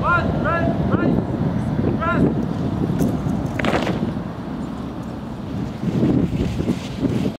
One, right.